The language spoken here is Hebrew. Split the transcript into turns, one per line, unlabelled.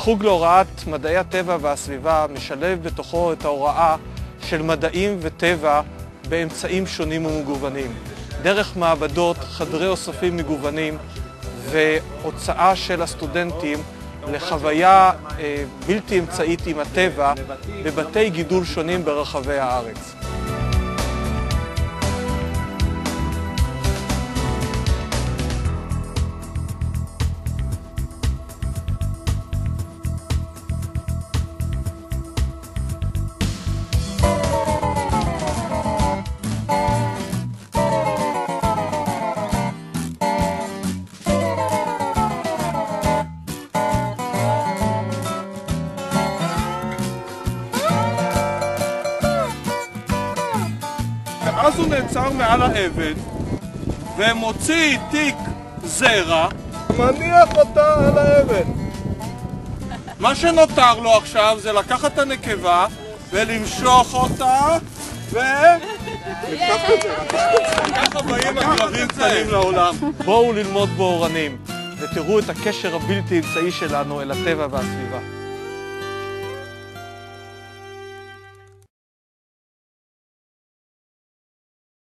החוג להוראת מדעי הטבע והסביבה משלב בתוכו את ההוראה של מדעים וטבע באמצעים שונים ומגוונים. דרך מעבדות, חדרי אוספים מגוונים והוצאה של הסטודנטים לחוויה אה, בלתי אמצעית עם הטבע בבתי גידול שונים ברחבי הארץ. ואז הוא נעצר מעל האבן ומוציא תיק זרע, מניח אותה על האבן. מה שנותר לו עכשיו זה לקחת את הנקבה ולמשוך אותה ו... ככה באים הכלבים קטנים לעולם. בואו ללמוד באורנים ותראו את הקשר הבלתי אמצעי שלנו אל הטבע והסביבה.